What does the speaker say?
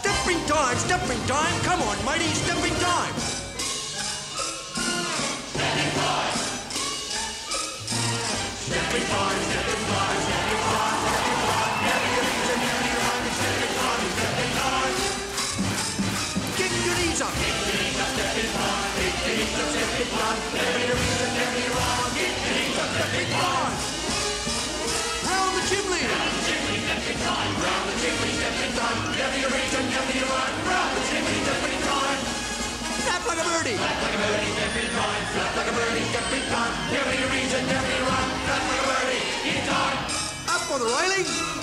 Stepping time, stepping time. Come on, mighty stepping time. Stepping time. Stepping time, stepping time, stepping time. Kick your knees up. Kick your knees up, stepping time. Kick your knees up, stepping time. Every reason. Kick your knees up, stepping time. birdie. Like a birdie, time. Like a birdie, time. Every region, like a birdie, in time. Up on the railing.